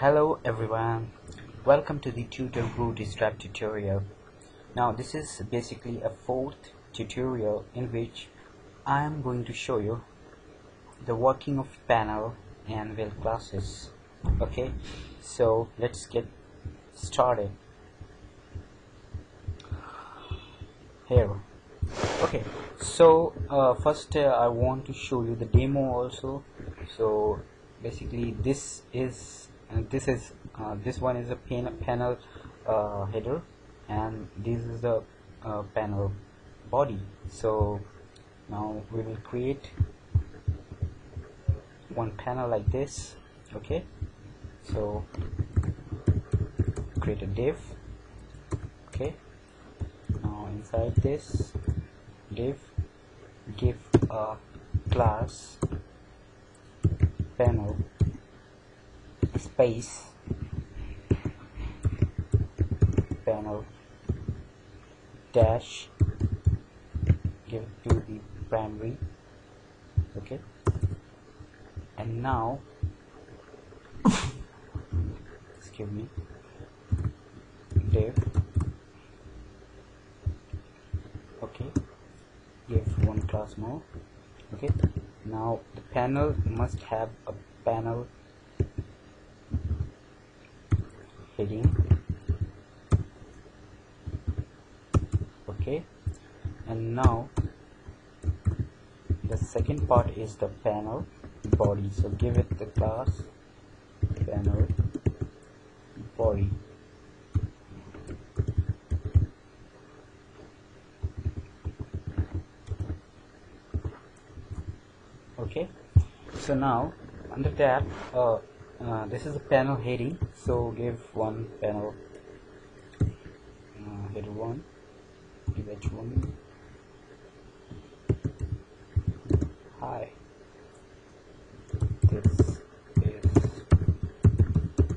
Hello everyone, welcome to the tutor bootstrap tutorial. Now this is basically a fourth tutorial in which I am going to show you the working of panel and well classes. Okay, so let's get started. Here. Okay, so uh, first uh, I want to show you the demo also. So basically this is and this is uh, this one is a pan panel uh, header. And this is the uh, panel body. So now we will create one panel like this. Okay? So create a div. Okay? Now inside this div give a class panel space panel dash. Give to the primary. Okay. And now excuse me div okay. Give one class more. Okay. Now the panel must have a panel heading okay. And now the second part is the panel body. So give it the class panel body. Okay. So now under that uh, uh, this is a panel heading so give one panel. Uh, header one give h1 hi. This is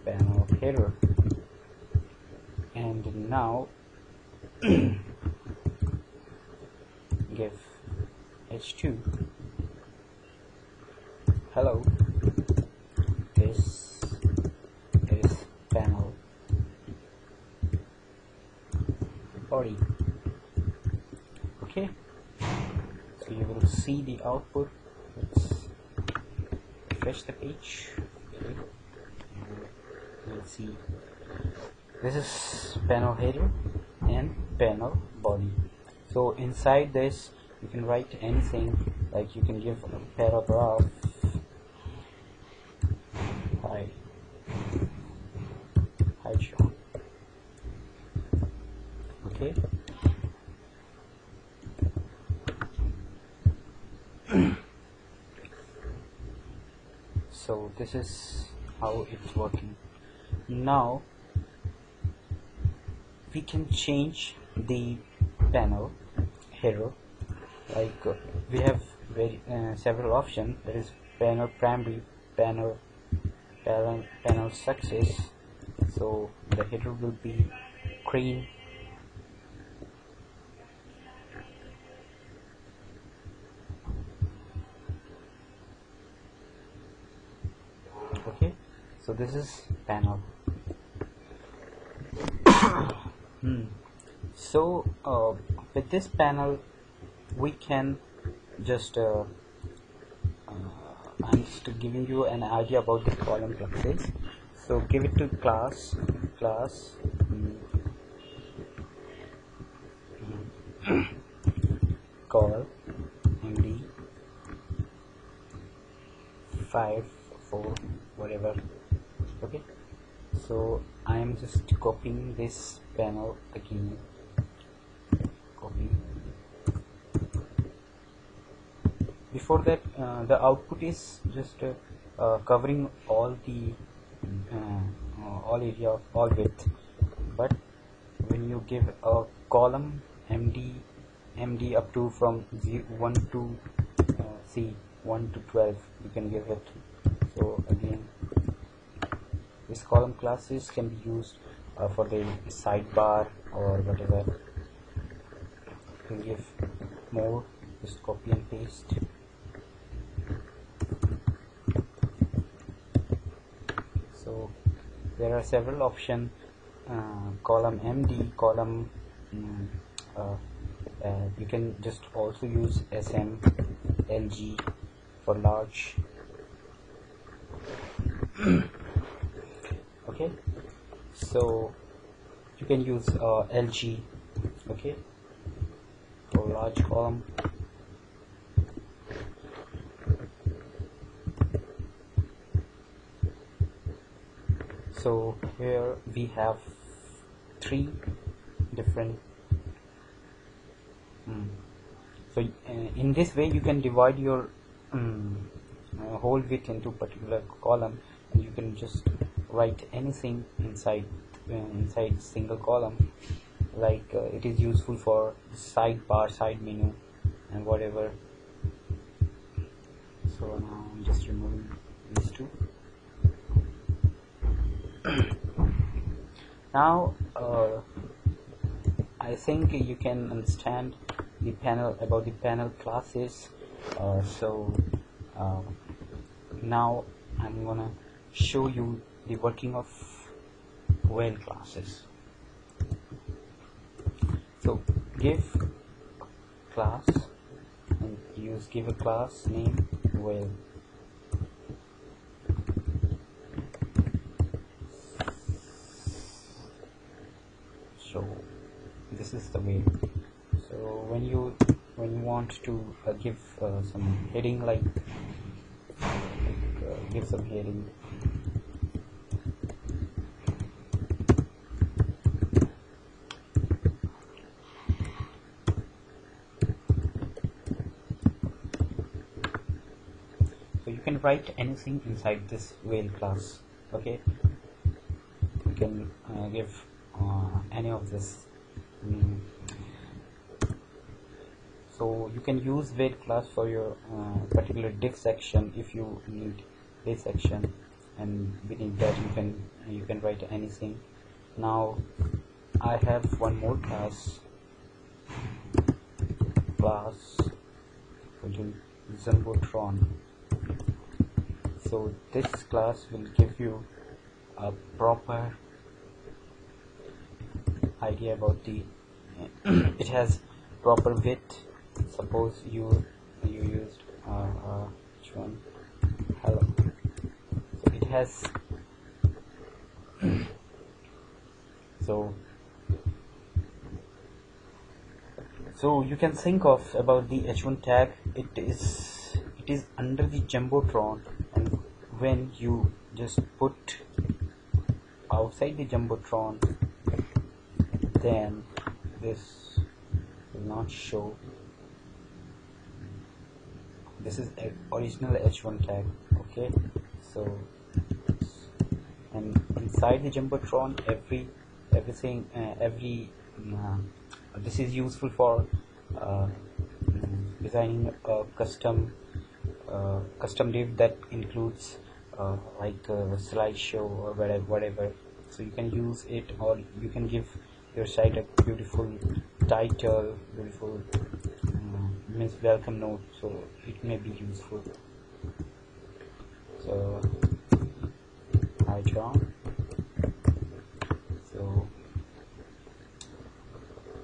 panel header. And now give h2 hello this is panel body okay so you will see the output. Let's refresh the page. Okay let's see. This is panel header and panel body. So inside this you can write anything. Like you can give a paragraph hi hi John okay so this is how it's working. Now we can change the panel header like uh, we have very uh, several options. There is panel primary panel panel panel success. So the header will be green okay so this is panel. Hmm. so uh, with this panel we can just uh, uh, I'm just giving you an idea about the column classes so give it to class class mm, mm, call md 5 4 whatever okay. So I am just copying this panel again. Copy. Before that uh, the output is just uh, uh, covering all the uh, all area of all width. But when you give a column md md up to from 1 to uh, c 1 to 12 you can give it so again this column classes can be used uh, for the sidebar or whatever. Give more just copy and paste. So there are several option uh, column MD column mm, uh, uh, you can just also use SM LG for large okay? So you can use uh, LG okay? For large column. So here we have three different mm. so uh, in this way you can divide your um, uh, whole width into particular column and you can just write anything inside uh, inside single column. Like uh, it is useful for sidebar side menu and whatever. So now I'm just removing these two. Now uh, I think you can understand the panel about the panel classes. Uh, so uh, now I'm gonna show you the working of well classes. So give class and use give a class name well so this is the way. So when you when you want to uh, give uh, some heading like, like uh, give some heading write anything inside this well class okay? You can uh, give uh, any of this. Mm. so you can use well class for your uh, particular div section if you need this section. And within that you can you can write anything. Now I have one more class. Class called Jumbotron so this class will give you a proper idea about the it has proper width. Suppose you you used uh, uh, which one? Hello. So it has so so you can think of about the h1 tag. It is it is under the jumbotron when you just put outside the jumbotron then this will not show. This is original h1 tag okay? So and inside the jumbotron every everything uh, every uh, this is useful for uh, designing a custom uh, custom div that includes uh, like a slideshow or whatever, whatever. So you can use it or you can give your site a beautiful title beautiful um, means welcome note so it may be useful. So hi John so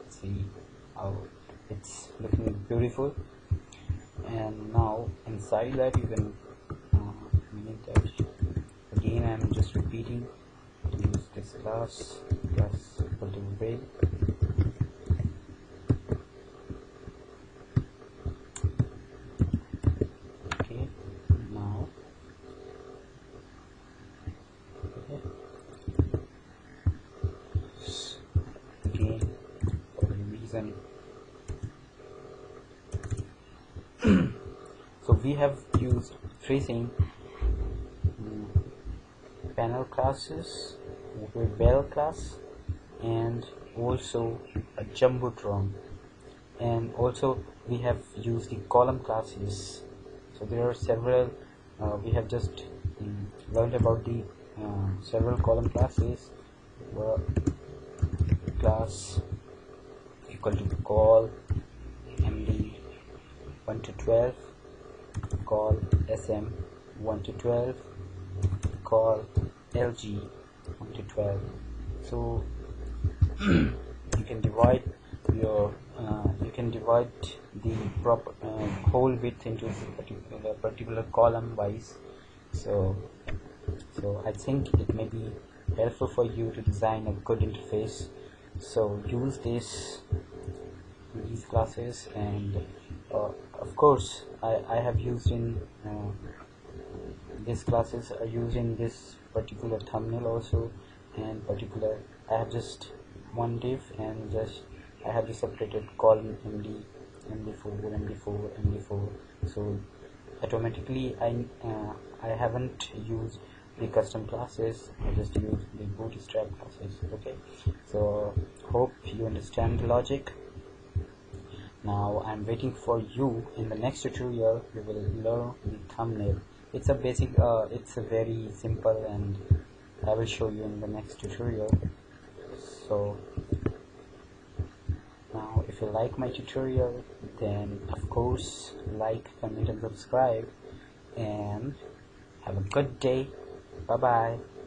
see how it's looking beautiful. And now inside that you can uh, again I'm just repeating. Use this class class equal to okay now. Okay for the reason. So we have used tracing panel classes a bell class and also a jumbotron and also we have used the column classes. So there are several uh, we have just um, learned about the uh, several column classes. Where class equal to call md 1 to 12 call sm 1 to 12 call lg to 12 so you can divide your uh, you can divide the proper uh, whole width into particular particular column wise. So so I think it may be helpful for you to design a good interface. So use this these classes and uh, of course I, I have used in uh, these classes are using this particular thumbnail also and particular I have just one div and just I have just separated column MD MD4 MD4 MD4 so automatically I uh, I haven't used the custom classes I just use the bootstrap classes okay? So hope you understand the logic. Now I'm waiting for you in the next tutorial. We will learn the thumbnail it's a basic uh, it's a very simple and I will show you in the next tutorial. So now if you like my tutorial then of course like comment and subscribe and have a good day. Bye bye